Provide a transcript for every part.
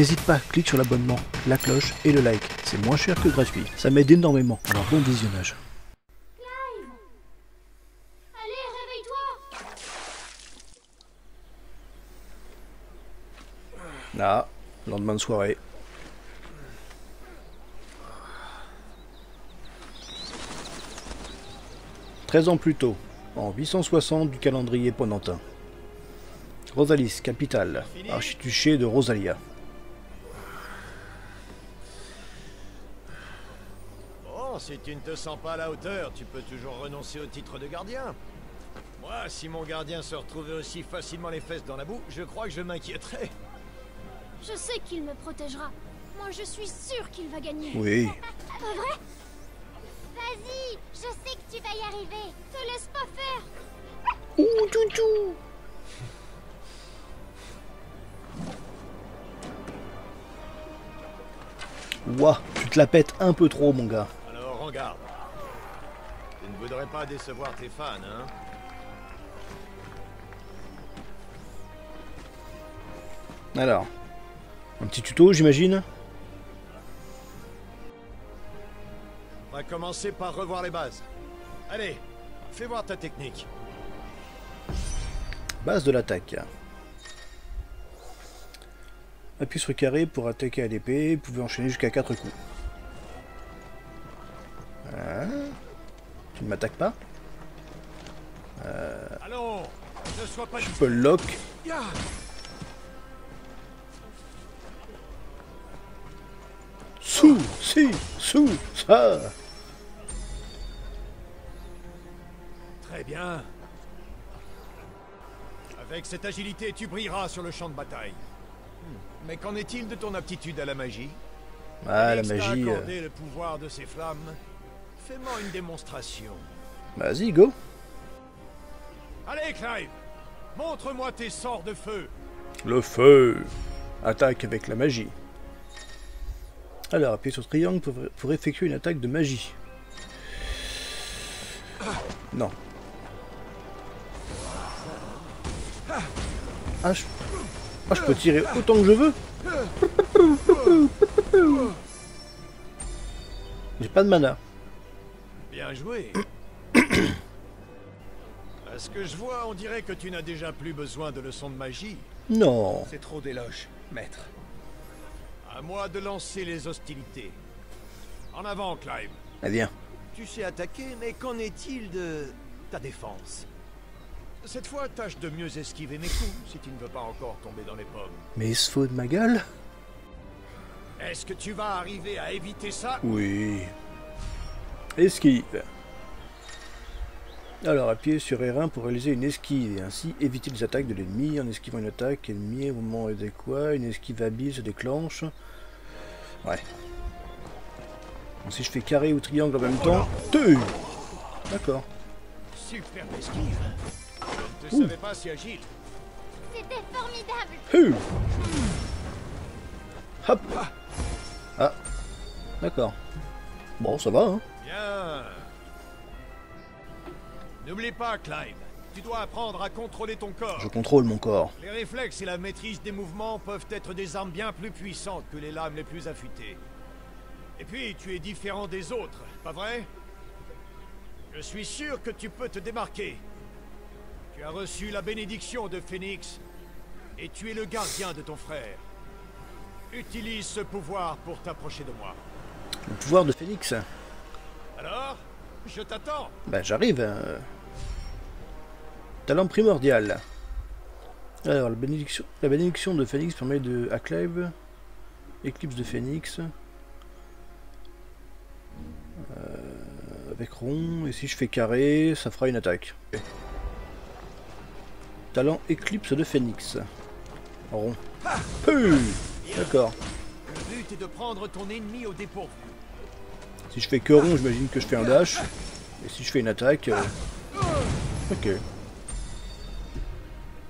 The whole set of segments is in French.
N'hésite pas, clique sur l'abonnement, la cloche et le like. C'est moins cher que gratuit. Ça m'aide énormément. Alors bon visionnage. Allez, réveille-toi Ah, lendemain de soirée. Treize ans plus tôt, en 860 du calendrier ponentin. Rosalis, capitale, archiduché de Rosalia. Si tu ne te sens pas à la hauteur, tu peux toujours renoncer au titre de gardien. Moi, si mon gardien se retrouvait aussi facilement les fesses dans la boue, je crois que je m'inquiéterais. Je sais qu'il me protégera. Moi, je suis sûre qu'il va gagner. Oui, Pas vrai Vas-y, je sais que tu vas y arriver. Te laisse pas faire. Ouh, toutou Ouah, tu te la pètes un peu trop, mon gars. Tu ne voudrais pas décevoir tes fans, hein? Alors, un petit tuto, j'imagine? On va commencer par revoir les bases. Allez, fais voir ta technique. Base de l'attaque. Appuie sur carré pour attaquer à l'épée. Vous pouvez enchaîner jusqu'à 4 coups. Voilà. Tu ne m'attaques pas Allons Ne sois pas... Je peux le lock. Sous, si, sous, ça. Très bien. Avec cette agilité, tu brilleras sur le champ de bataille. Hmm. Mais qu'en est-il de ton aptitude à la magie? Ah, la magie. euh, accordé le pouvoir de ses flammes. Fais-moi une démonstration. Vas-y, go. Allez, Clive Montre-moi tes sorts de feu Le feu. Attaque avec la magie. Alors, appuyez sur triangle pour, pour effectuer une attaque de magie. Non. Ah, je... ah, je peux tirer autant que je veux J'ai pas de mana. Bien joué À ce que je vois, on dirait que tu n'as déjà plus besoin de leçons de magie. Non. C'est trop d'éloges, maître. À moi de lancer les hostilités. En avant, Clive Eh bien. Tu sais attaquer, mais qu'en est-il de ta défense? Cette fois, tâche de mieux esquiver mes coups, si tu ne veux pas encore tomber dans les pommes. Mais il se faut de ma gueule? Est-ce que tu vas arriver à éviter ça? Oui. Esquive. Alors, appuyez sur R1 pour réaliser une esquive et ainsi éviter les attaques de l'ennemi en esquivant une attaque ennemie au moment adéquat. Une esquive habile se déclenche. Ouais. Si je fais carré ou triangle en même temps. Deux D'accord. Super esquive Je ne savais pas si agile. C'était formidable. Hu Hop Ah. D'accord. Bon, ça va, hein. Bien. N'oublie pas, Clive. Tu dois apprendre à contrôler ton corps. Je contrôle mon corps. Les réflexes et la maîtrise des mouvements peuvent être des armes bien plus puissantes que les lames les plus affûtées. Et puis, tu es différent des autres, pas vrai? Je suis sûr que tu peux te démarquer. Tu as reçu la bénédiction de Phoenix, et tu es le gardien de ton frère. Utilise ce pouvoir pour t'approcher de moi. Le pouvoir de Phoenix. Alors Je t'attends Ben j'arrive. euh. Talent primordial. Alors, la bénédiction, la bénédiction de Phoenix permet de à Clive. Éclipse de Phoenix. Euh, avec rond. Et si je fais carré, ça fera une attaque. Talent éclipse de Phoenix. Rond. D'accord. Le but est de prendre ton ennemi au dépourvu. Si je fais que rond, j'imagine que je fais un dash. Et si je fais une attaque... euh, Ok.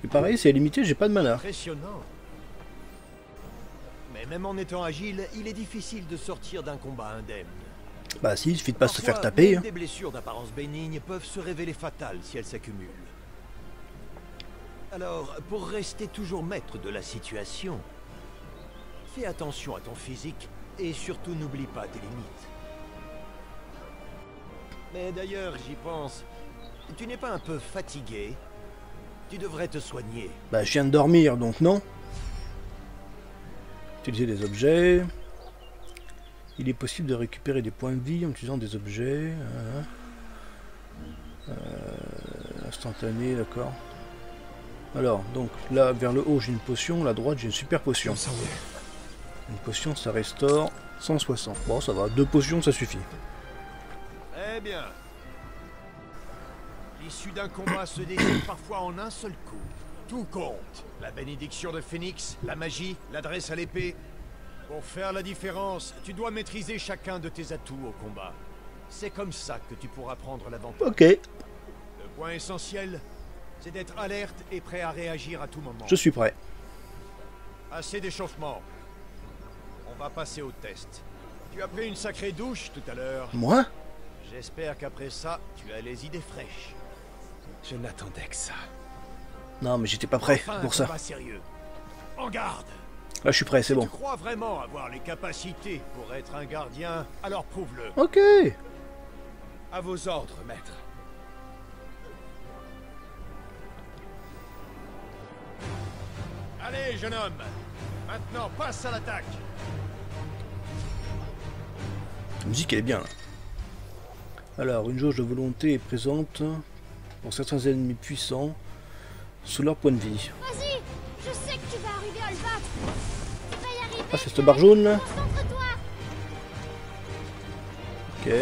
Et pareil, c'est limité, j'ai pas de mana. Impressionnant. Mais même en étant agile, il est difficile de sortir d'un combat indemne. Bah si, il suffit de pas se faire taper. hein. Des blessures d'apparence bénigne peuvent se révéler fatales si elles s'accumulent. Alors, pour rester toujours maître de la situation, Fais attention à ton physique et surtout n'oublie pas tes limites. Mais d'ailleurs, j'y pense. Tu n'es pas un peu fatigué? Tu devrais te soigner. Bah, je viens de dormir, donc non. Utiliser des objets. Il est possible de récupérer des points de vie en utilisant des objets. hein. Euh, instantané, d'accord. Alors, donc là, vers le haut, j'ai une potion. La droite, j'ai une super potion. Une potion, ça restaure 160. Bon, ça va. Deux potions, ça suffit. Eh bien. L'issue d'un combat se décide parfois en un seul coup. Tout compte. La bénédiction de Phénix, la magie, l'adresse à l'épée. Pour faire la différence, tu dois maîtriser chacun de tes atouts au combat. C'est comme ça que tu pourras prendre l'avantage. Ok, Le point essentiel, c'est d'être alerte et prêt à réagir à tout moment. je suis prêt. Assez d'échauffement. On va passer au test. Tu as pris une sacrée douche tout à l'heure. Moi? J'espère qu'après ça, tu as les idées fraîches. Je n'attendais que ça. Non, mais j'étais pas prêt Enfin, pour ça. combat sérieux. En garde Là, je suis prêt, c'est bon. Tu crois vraiment avoir les capacités pour être un gardien Alors prouve-le. Ok À vos ordres, maître. Allez, jeune homme Maintenant, passe à l'attaque La musique, elle est bien. là. Alors, une jauge de volonté est présente pour certains ennemis puissants sous leur point de vie. Vas-y, je sais que tu vas arriver à le battre. Tu vas y arriver. Ah, c'est cette barre jaune là. Ok.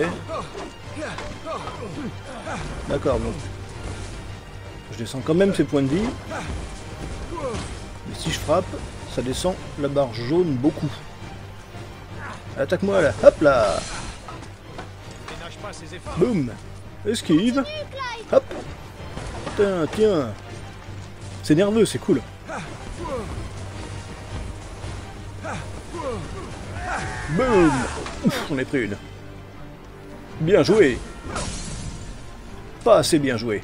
D'accord, bon. Je descends quand même ses points de vie. Mais si je frappe, ça descend la barre jaune beaucoup. Attaque-moi là. Hop là Boum Esquive. Hop Tiens, tiens C'est nerveux, c'est cool. Boum on est pris une. Bien joué Pas assez bien joué.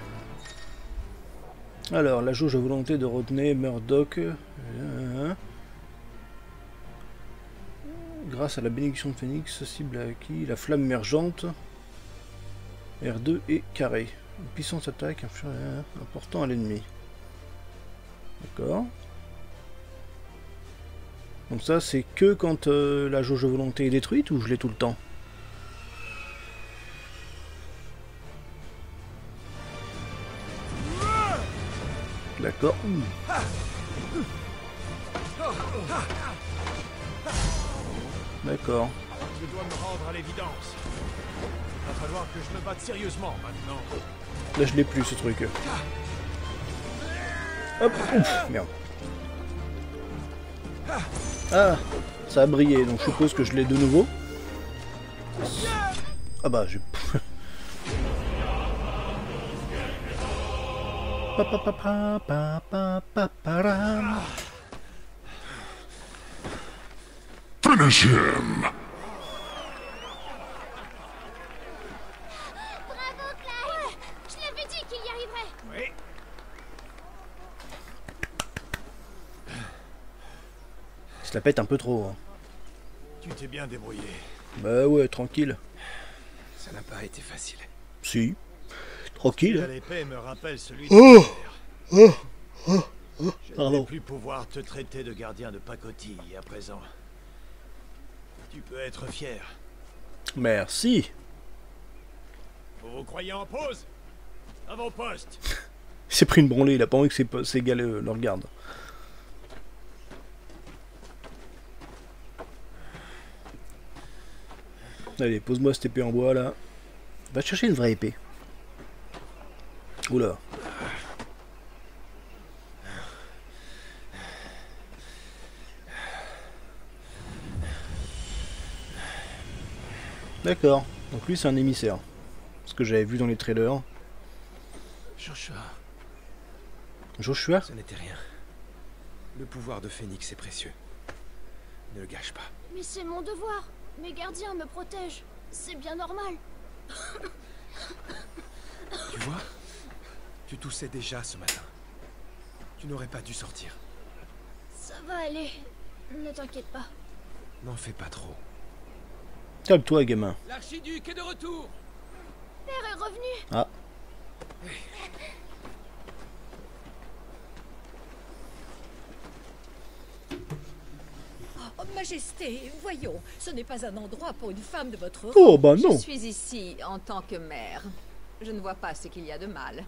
Alors, la jauge à volonté de retenir Murdoch. euh, Grâce à la bénédiction de Phoenix, cible à qui La flamme émergente. R2 et carré. Une puissance attaque important à l'ennemi. D'accord. Donc ça c'est que quand euh, la jauge de volonté est détruite ou je l'ai tout le temps? D'accord. D'accord. Je dois me rendre à l'évidence. Il va falloir que je me batte sérieusement maintenant. Là, je l'ai plus ce truc. Hop, ouf, merde. Ah, ça a brillé, donc je suppose que je l'ai de nouveau. Ah bah, j'ai... Pa, pa, pa, pa, pa, pa, pa, param. Finish him! Bravo, Clyde. Je l'avais dit qu'il y arriverait. Oui. Il se la pète un peu trop. hein. Tu t'es bien débrouillé. Bah ouais, tranquille. Ça n'a pas été facile. Si. Tranquille. l'épée me rappelle celui Oh de mon père. Je ne Pardon. vais plus pouvoir te traiter de gardien de pacotille à présent. Tu peux être fier. Merci. Vous vous croyez en pause? À vos postes Il s'est pris une branlée, il a pas envie que ses, ses gars le, le regardent. Allez, pose-moi cette épée en bois là. Va chercher une vraie épée. Oula. D'accord. Donc lui c'est un émissaire. Ce que j'avais vu dans les trailers. Joshua, Joshua ce n'était rien. Le pouvoir de Phénix est précieux. Ne le gâche pas. Mais c'est mon devoir. Mes gardiens me protègent. C'est bien normal. Tu vois Tu toussais déjà ce matin. Tu n'aurais pas dû sortir. Ça va aller. Ne t'inquiète pas. N'en fais pas trop. Calme-toi, gamin. L'archiduc est de retour Père est revenu. Ah. Majesté, voyons, ce n'est pas un endroit pour une femme de votre rang. Oh, bah non. Je suis ici en tant que mère. Je ne vois pas ce qu'il y a de mal.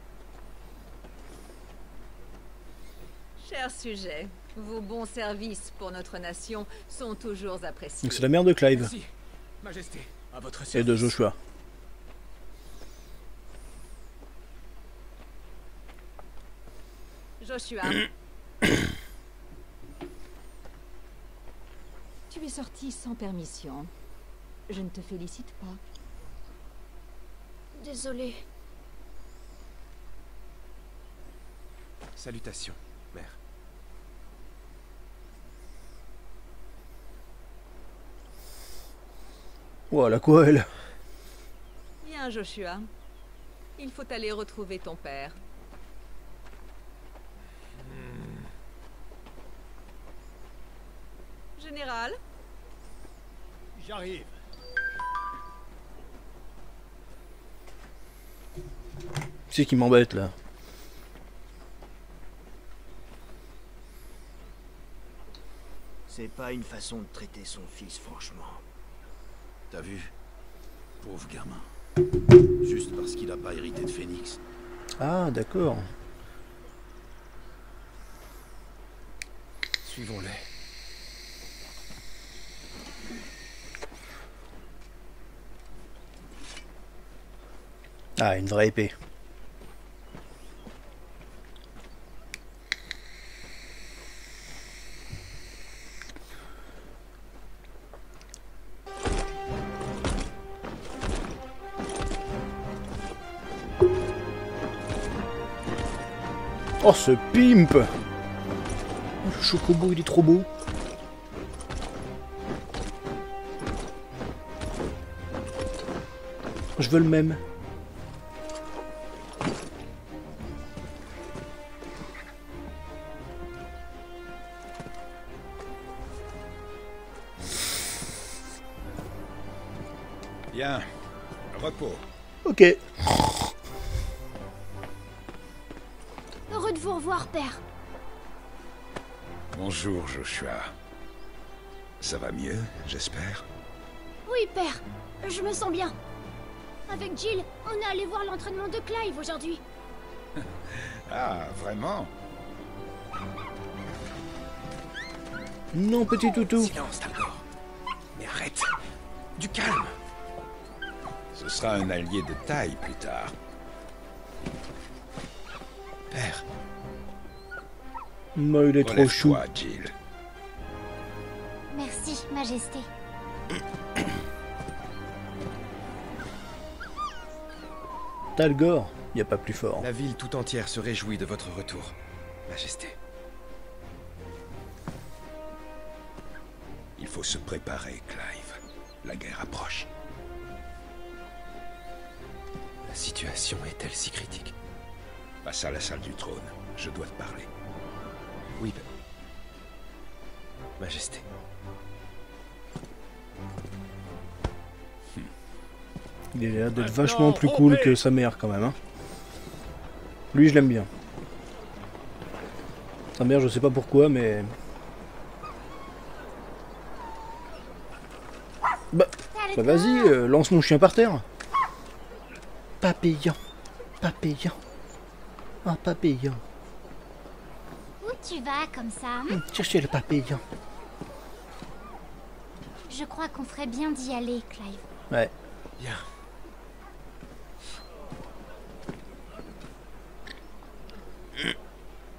Cher sujet, vos bons services pour notre nation sont toujours appréciés. Donc c'est la mère de Clive Merci, Majesté. À votre et service. de Joshua. Joshua, tu es sorti sans permission. Je ne te félicite pas. Désolée. Salutations, mère. Voilà quoi, elle. Viens, Joshua. Il faut aller retrouver ton père. Général, J'arrive. C'est qui m'embête là. C'est pas une façon de traiter son fils, franchement. T'as vu? Pauvre gamin. Juste parce qu'il a pas hérité de Phoenix. Ah, d'accord. Suivons-les. Ah, une vraie épée. Oh, ce pimp Le chocobo, il est trop beau. Je veux le même. Heureux de vous revoir, père. Bonjour, Joshua. Ça va mieux, j'espère? Oui, père. Je me sens bien. Avec Jill, on est allé voir l'entraînement de Clive aujourd'hui. Ah, vraiment? Non, petit toutou. Silence, Talgor. Mais arrête. Du calme. Ce sera un allié de taille plus tard. Il est trop chou. Jill. Merci, Majesté. Talgor, y a pas plus fort. la ville tout entière se réjouit de votre retour, Majesté. Il faut se préparer, Clive. La guerre approche. La situation est-elle si critique? Passe à la salle du trône. Je dois te parler. Oui, ben- Majesté. Il a l'air d'être vachement plus cool paie. que sa mère quand même. Hein. Lui, je l'aime bien. Sa mère, je sais pas pourquoi, mais. Bah, bah vas-y, euh, lance mon chien par terre. Papillon. Papillon. Ah, papillon. Où tu vas comme ça hein Hum, Cherchez le papillon. Je crois qu'on ferait bien d'y aller, Clive. Ouais. Bien.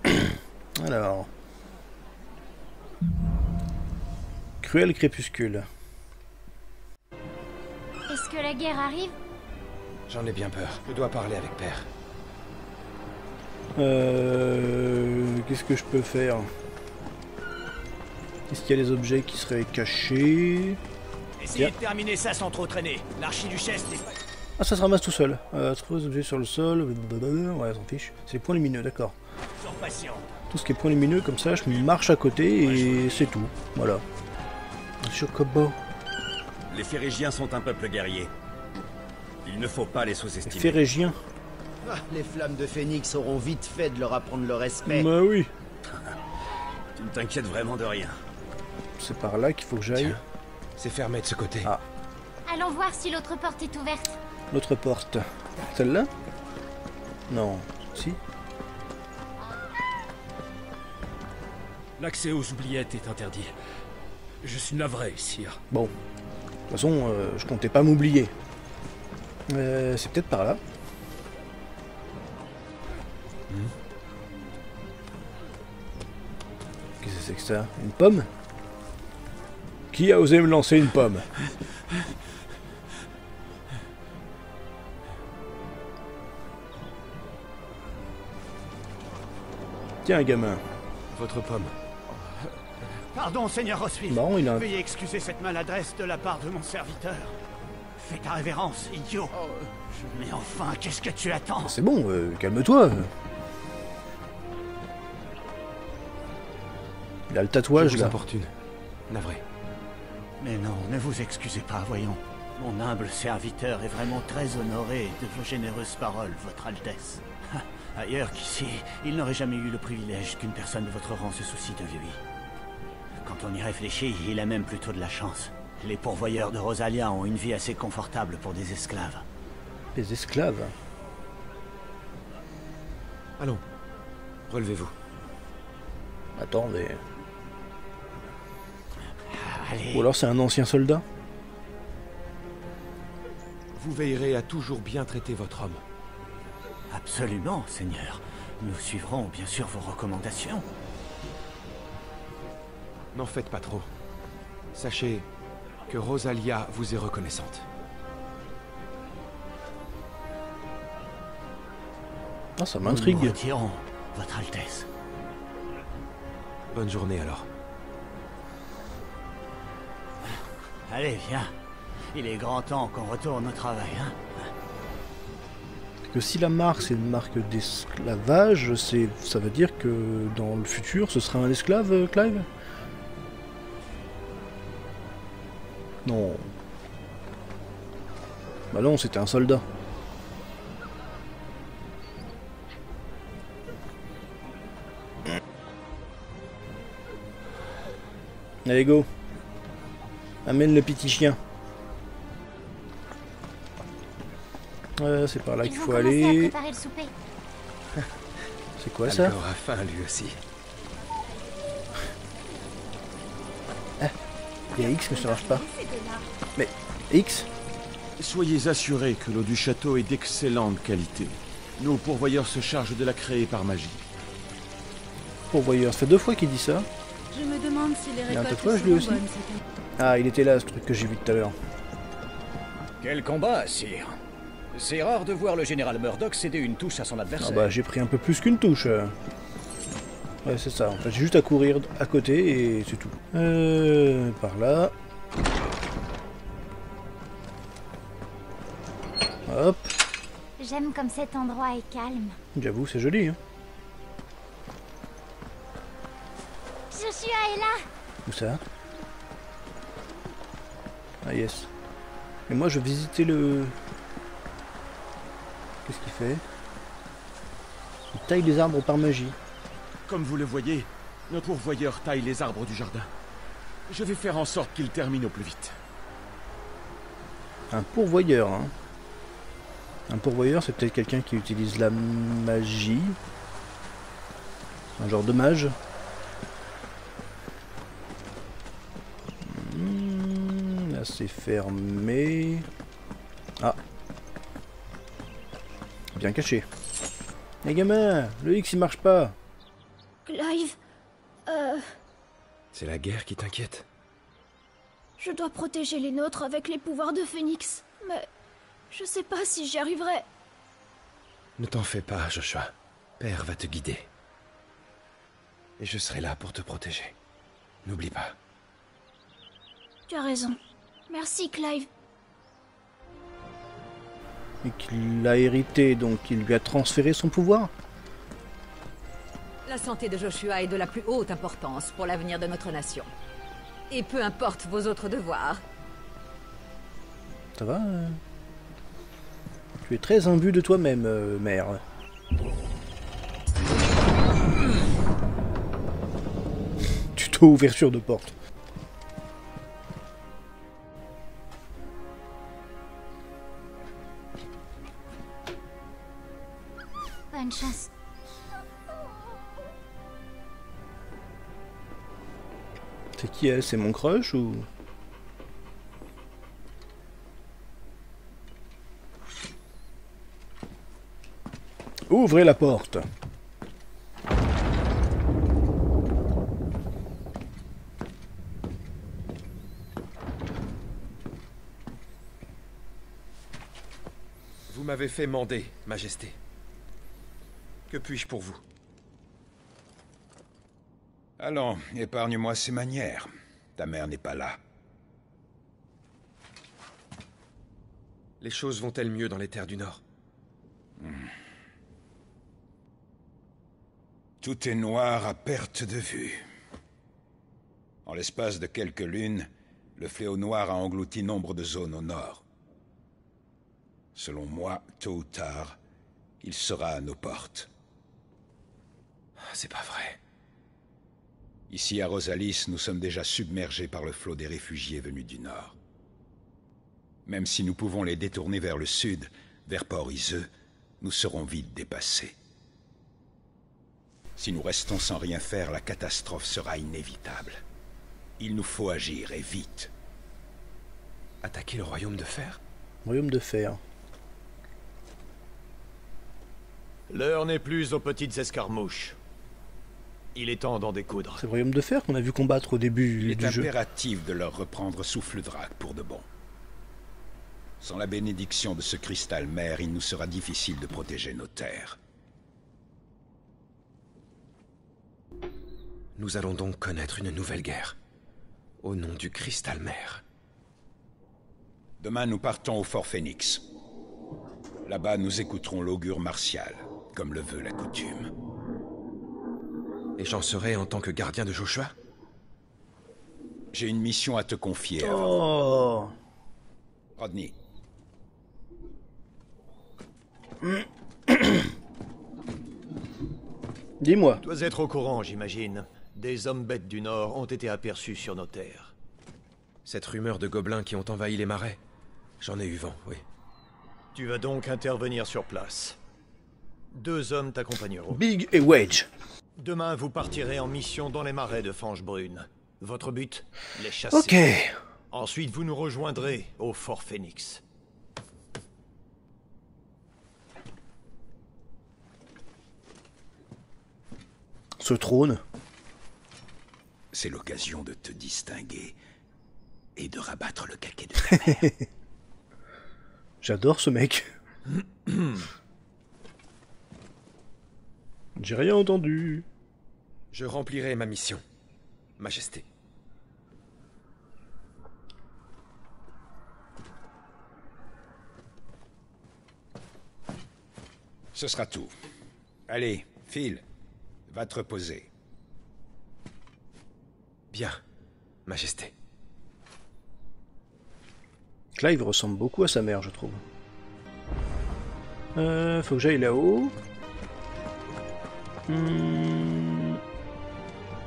Alors. Cruel crépuscule. Est-ce que la guerre arrive? J'en ai bien peur. Je dois parler avec Père. Euh, Qu'est-ce que je peux faire Est-ce qu'il y a des objets qui seraient cachés Essayez de terminer ça sans trop traîner. L'archiduchesse n'est pas... Ah, ça se ramasse tout seul. Euh, trouver des objets sur le sol. blablabla. Ouais, on s'en fiche. C'est les points lumineux, d'accord. Tout ce qui est point lumineux comme ça, je marche à côté et c'est tout. Voilà. Chocobo. Les Férégiens sont un peuple guerrier. Il ne faut pas les Les sous-estimer. Férégiens. Ah, les flammes de Phénix auront vite fait de leur apprendre le respect. Bah oui. Tu ne t'inquiètes vraiment de rien. C'est par là qu'il faut que j'aille. C'est fermé de ce côté. Ah. Allons voir si l'autre porte est ouverte. L'autre porte. Celle-là? Non. Si L'accès aux oubliettes est interdit. Je suis navré, sire. Bon. De toute façon, euh, je comptais pas m'oublier. Euh, c'est peut-être par là. Qu'est-ce que c'est que ça? Une pomme? Qui a osé me lancer une pomme? Tiens, gamin. Votre pomme. Pardon, Seigneur Roswell. Marrant, il a un... Veuillez excuser cette maladresse de la part de mon serviteur. Fais ta révérence, idiot. Mais enfin, qu'est-ce que tu attends? C'est bon, euh, calme-toi. Il a le Je tatouage vous là. importune. Navré. Mais non, ne vous excusez pas, voyons. Mon humble serviteur est vraiment très honoré de vos généreuses paroles, Votre Altesse. Ah, Ailleurs qu'ici, il n'aurait jamais eu le privilège qu'une personne de votre rang se soucie de lui. Quand on y réfléchit, il a même plutôt de la chance. Les pourvoyeurs de Rosalia ont une vie assez confortable pour des esclaves. Les esclaves. Allons. Relevez-vous. Attends, mais... Allez, Ou alors c'est un ancien soldat Vous veillerez à toujours bien traiter votre homme. absolument, Seigneur. Nous suivrons bien sûr vos recommandations. N'en faites pas trop. Sachez que Rosalia vous est reconnaissante. Ah, ça Nous m'intrigue. nous retirons, Votre Altesse. Bonne journée alors. Allez, viens. Il est grand temps qu'on retourne au travail, hein Que si la marque c'est une marque d'esclavage, c'est, ça veut dire que dans le futur ce sera un esclave, euh, Clive? Non. Bah non, c'était un soldat. Allez, go. Amène le petit chien. Euh, c'est par là qu'il faut aller. C'est quoi ça Alcor a faim lui aussi. Il y a X mais ça marche pas. Mais X Soyez assurés que l'eau du château est d'excellente qualité. Nos pourvoyeurs se chargent de la créer par magie. Pourvoyeur, ça fait deux fois qu'il dit ça. Je me demande si les récoltes sont bonnes. Ah, il était là ce truc que j'ai vu tout à l'heure. Quel combat, sire C'est rare de voir le général Murdoch céder une touche à son Ah adversaire. bah j'ai pris un peu plus qu'une touche. euh. Ouais c'est ça, en fait j'ai juste à courir à côté et c'est tout. Euh, par là. Hop, J'aime comme cet endroit est calme. j'avoue c'est joli. Hein. Je suis à Ella. Où ça? Ah yes. Et moi je visitais le... Qu'est-ce qu'il fait? Il taille les arbres par magie. Comme vous le voyez, notre pourvoyeur taille les arbres du jardin. Je vais faire en sorte qu'il termine au plus vite. Un pourvoyeur, hein. Un pourvoyeur, c'est peut-être quelqu'un qui utilise la magie. Un genre de mage. Hmm, là, c'est fermé. Ah. Bien caché. Les gamins, le X il marche pas. Clive, euh, C'est la guerre qui t'inquiète je dois protéger les nôtres avec les pouvoirs de Phénix. Mais je sais pas si j'y arriverai. Ne t'en fais pas, Joshua. Père va te guider. Et je serai là pour te protéger. N'oublie pas. Tu as raison. Merci, Clive. Et qu'il l'a hérité, donc il lui a transféré son pouvoir. La santé de Joshua est de la plus haute importance pour l'avenir de notre nation. Et peu importe vos autres devoirs. Ça va euh Tu es très imbu de toi-même, euh, mère. Tuto ouverture de porte. Qui elle C'est mon crush ou? Ouvrez la porte. Vous m'avez fait mander, Majesté. Que puis-je pour vous? Allons, épargne-moi ces manières. Ta mère n'est pas là. Les choses vont-elles mieux dans les terres du Nord? Hmm. Tout est noir à perte de vue. En l'espace de quelques lunes, le fléau noir a englouti nombre de zones au nord. Selon moi, tôt ou tard, il sera à nos portes. Ah, C'est pas vrai. Ici à Rosalis, nous sommes déjà submergés par le flot des réfugiés venus du nord. Même si nous pouvons les détourner vers le sud, vers Port-Iseux, nous serons vite dépassés. Si nous restons sans rien faire, la catastrophe sera inévitable. Il nous faut agir, et vite. Attaquer le royaume de fer? Royaume de fer. L'heure n'est plus aux petites escarmouches. Il est temps d'en découdre. C'est le royaume de fer qu'on a vu combattre au début Il est du jeu. impératif de leur reprendre souffle drac pour de bon. Sans la bénédiction de ce cristal mère, il nous sera difficile de protéger nos terres. Nous allons donc connaître une nouvelle guerre. Au nom du cristal mère. Demain, nous partons au Fort Phoenix. Là-bas, nous écouterons l'augure martial, comme le veut la coutume. Et j'en serai en tant que gardien de Joshua J'ai une mission à te confier. Oh Rodney, Dis-moi. Dois être au courant, j'imagine. Des hommes bêtes du Nord ont été aperçus sur nos terres. Cette rumeur de gobelins qui ont envahi les marais J'en ai eu vent, oui. Tu vas donc intervenir sur place. Deux hommes t'accompagneront. Big et Wedge. Demain, vous partirez en mission dans les marais de Fange Brune. Votre but Les chasser. Ok. Ensuite, vous nous rejoindrez au Fort Phoenix. Ce trône. c'est l'occasion de te distinguer et de rabattre le caquet de ta mère. J'adore ce mec. J'ai rien entendu. Je remplirai ma mission, Majesté. Ce sera tout. Allez, Phil, va te reposer. Bien, Majesté. Clive ressemble beaucoup à sa mère, je trouve. Euh, faut que j'aille là-haut. Hmm,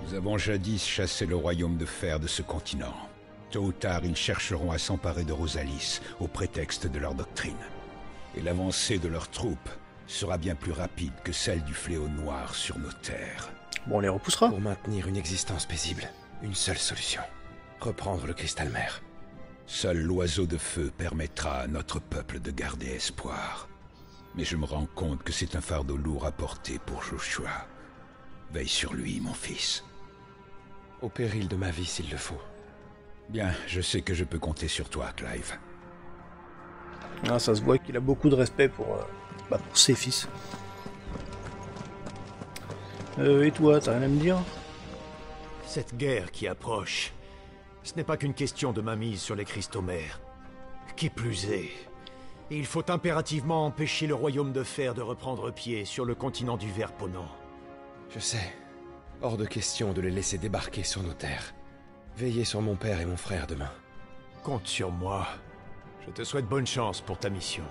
Nous avons jadis chassé le royaume de fer de ce continent. Tôt ou tard, ils chercheront à s'emparer de Rosalis au prétexte de leur doctrine. Et l'avancée de leurs troupes sera bien plus rapide que celle du fléau noir sur nos terres. Bon, on les repoussera. Pour maintenir une existence paisible, une seule solution. Reprendre le cristal mère. Seul l'oiseau de feu permettra à notre peuple de garder espoir. Mais je me rends compte que c'est un fardeau lourd à porter pour Joshua. Veille sur lui, mon fils. Au péril de ma vie s'il le faut. Bien, je sais que je peux compter sur toi, Clive. Ah, ça se voit qu'il a beaucoup de respect pour, euh, bah, pour ses fils. Euh, et toi, t'as rien à me dire? Cette guerre qui approche, ce n'est pas qu'une question de mainmise sur les cristaux mères. Qui plus est, il faut impérativement empêcher le royaume de fer de reprendre pied sur le continent du ver ponant. Je sais. Hors de question de les laisser débarquer sur nos terres. Veillez sur mon père et mon frère demain. Compte sur moi. Je te souhaite bonne chance pour ta mission.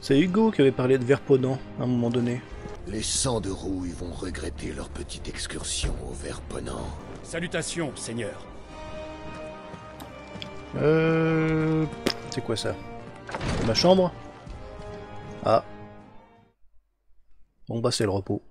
C'est Hugo qui avait parlé de Verponant à un moment donné. Les sangs de rouille vont regretter leur petite excursion au Verponant. Salutations, Seigneur. Euh... C'est quoi ça? Ma chambre? Ah. Bon bah c'est le repos.